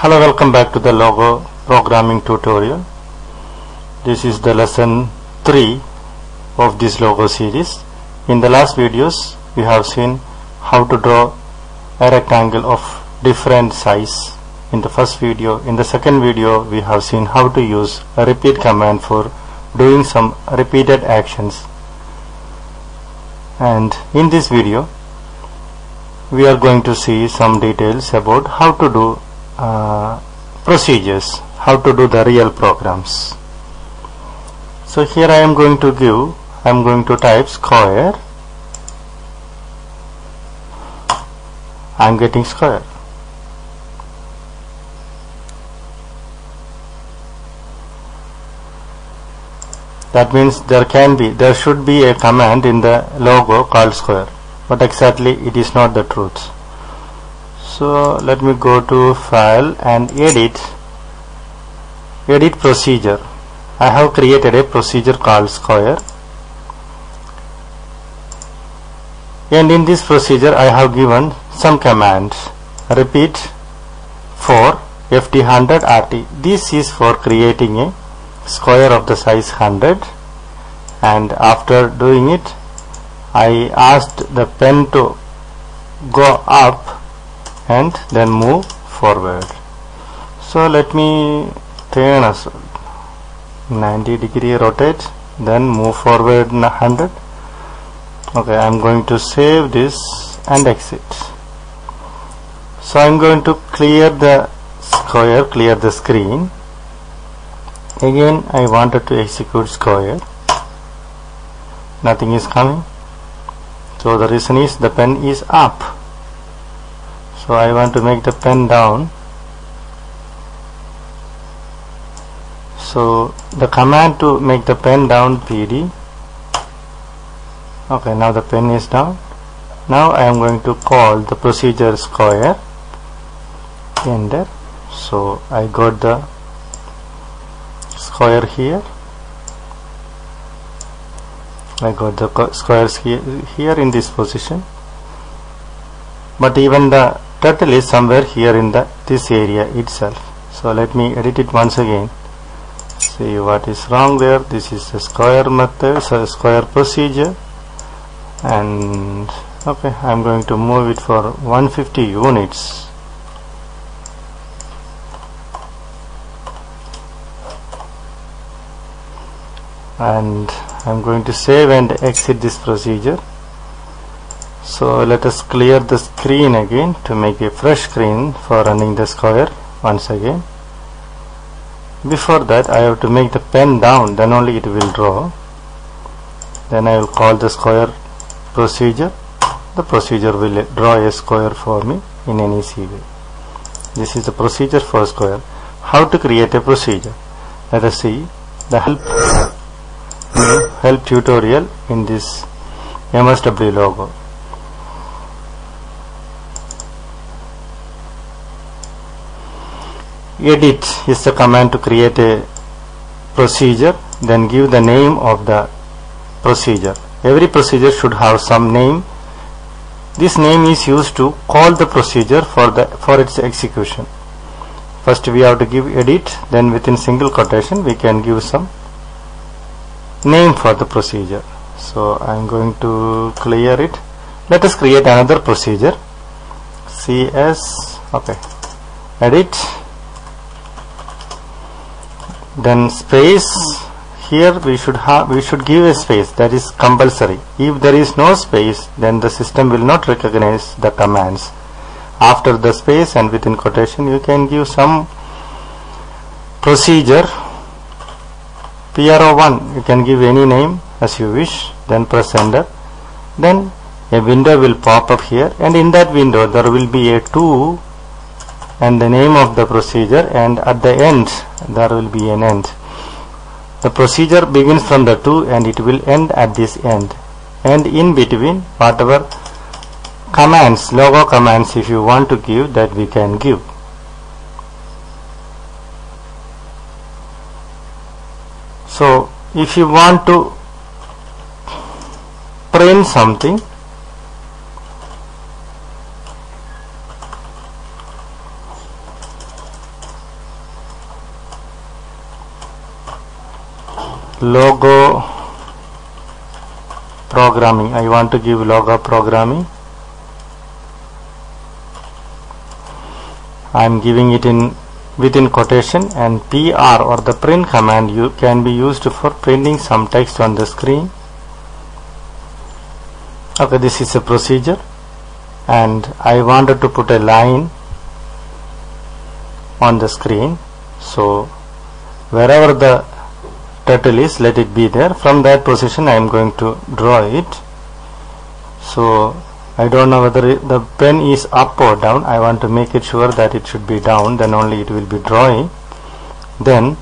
Hello, welcome back to the logo programming tutorial. This is the lesson 3 of this logo series. In the last videos, we have seen how to draw a rectangle of different size in the first video. In the second video, we have seen how to use a repeat command for doing some repeated actions. And in this video, we are going to see some details about how to do uh, procedures, how to do the real programs. So here I am going to give, I am going to type square, I am getting square. That means there can be, there should be a command in the logo called square, but exactly it is not the truth so let me go to file and edit. Edit procedure. I have created a procedure called square. And in this procedure I have given some commands. Repeat. For fd100 rt this is for creating a square of the size 100 and after doing it I asked the pen to go up and then move forward. So let me turn us 90 degree rotate then move forward 100 okay I'm going to save this and exit. So I'm going to clear the square clear the screen. Again I wanted to execute square. Nothing is coming. So the reason is the pen is up so I want to make the pen down. So the command to make the pen down PD okay now the pen is down. Now I am going to call the procedure square. Enter so I got the square here. I got the squares here, here in this position. But even the turtle is somewhere here in the this area itself. So let me edit it once again. See what is wrong there. This is a square method so square procedure. And okay I'm going to move it for 150 units. And I'm going to save and exit this procedure so let us clear the screen again to make a fresh screen for running the square once again. Before that I have to make the pen down then only it will draw. Then I will call the square procedure. The procedure will draw a square for me in an easy way. This is the procedure for square. How to create a procedure? Let us see. The help help tutorial in this MSW logo edit is the command to create a procedure then give the name of the procedure. Every procedure should have some name. This name is used to call the procedure for the for its execution. First we have to give edit then within single quotation we can give some name for the procedure. So I'm going to clear it. Let us create another procedure. Cs okay. Edit then space here we should have we should give a space that is compulsory. If there is no space then the system will not recognize the commands. After the space and within quotation you can give some procedure. PRO1 you can give any name as you wish then press enter. Then a window will pop up here and in that window there will be a to and the name of the procedure and at the end there will be an end. The procedure begins from the to and it will end at this end. And in between whatever commands logo commands if you want to give that we can give. So if you want to print something logo programming. I want to give logo programming. I am giving it in within quotation and PR or the print command you can be used for printing some text on the screen. Okay this is a procedure. And I wanted to put a line on the screen. So wherever the turtle is let it be there. From that position I am going to draw it. So I don't know whether it, the pen is up or down. I want to make it sure that it should be down. Then only it will be drawing. Then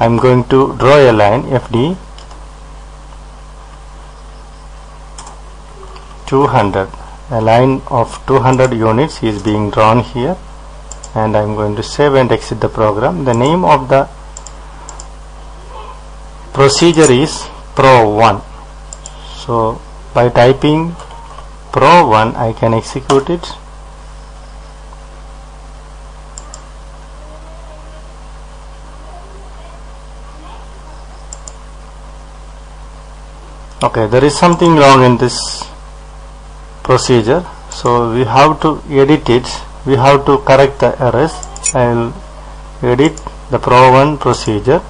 I'm going to draw a line FD 200 a line of 200 units is being drawn here. And I'm going to save and exit the program. The name of the procedure is pro1 so by typing pro1 I can execute it. Okay there is something wrong in this procedure. So we have to edit it. We have to correct the errors. I will edit the pro1 procedure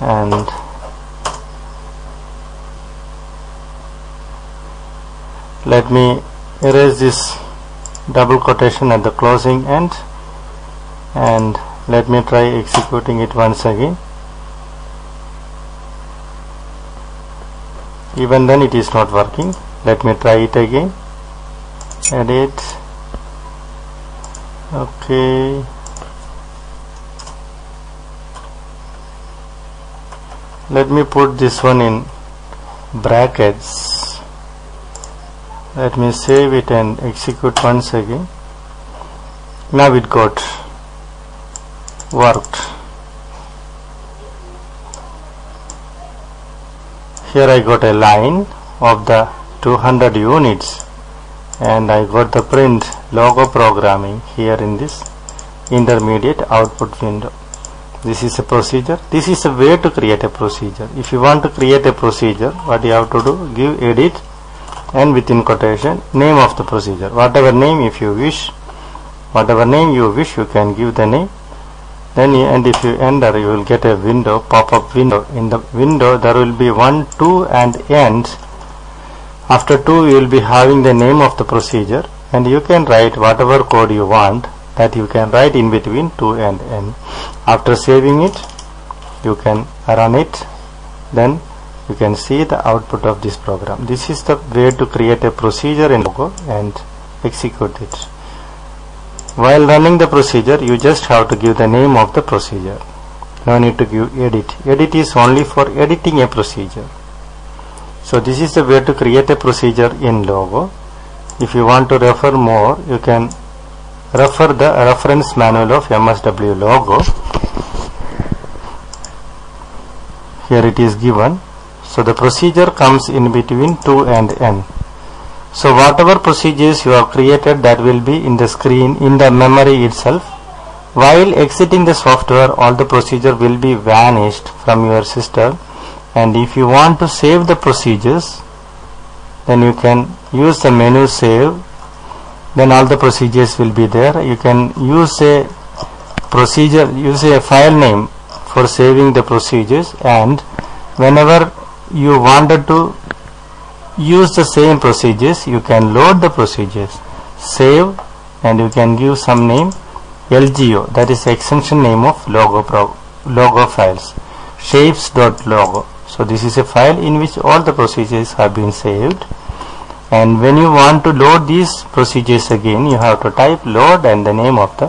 and let me erase this double quotation at the closing end and let me try executing it once again. Even then it is not working. Let me try it again. Edit. Okay let me put this one in brackets. Let me save it and execute once again. Now it got worked. Here I got a line of the 200 units and I got the print logo programming here in this intermediate output window this is a procedure. This is a way to create a procedure. If you want to create a procedure what you have to do give edit and within quotation name of the procedure. Whatever name if you wish whatever name you wish you can give the name. Then you, and if you enter you will get a window pop-up window. In the window there will be 1 to and end after to you will be having the name of the procedure and you can write whatever code you want that you can write in between to and end after saving it you can run it then you can see the output of this program. This is the way to create a procedure in logo and execute it. While running the procedure you just have to give the name of the procedure. No need to give edit. Edit is only for editing a procedure. So this is the way to create a procedure in logo. If you want to refer more you can refer the reference manual of MSW logo. Here it is given. So the procedure comes in between to and end. So whatever procedures you have created that will be in the screen in the memory itself. While exiting the software all the procedure will be vanished from your system. And if you want to save the procedures then you can use the menu save then all the procedures will be there. You can use a procedure use a file name for saving the procedures and whenever you wanted to use the same procedures you can load the procedures save and you can give some name LGO that is extension name of logo pro logo files shapes.logo so this is a file in which all the procedures have been saved and when you want to load these procedures again you have to type load and the name of the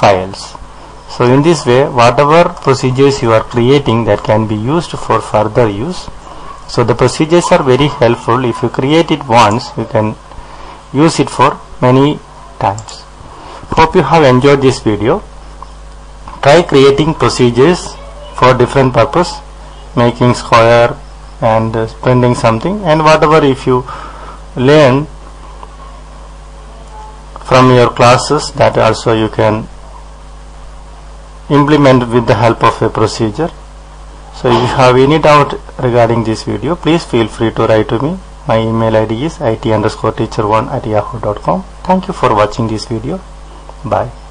files. So in this way whatever procedures you are creating that can be used for further use. So the procedures are very helpful. If you create it once you can use it for many times. Hope you have enjoyed this video. Try creating procedures for different purpose making square and uh, printing something. And whatever if you learn from your classes that also you can implement with the help of a procedure. So if you have any doubt regarding this video please feel free to write to me. My email id is it underscore teacher1 at yahoo.com thank you for watching this video. Bye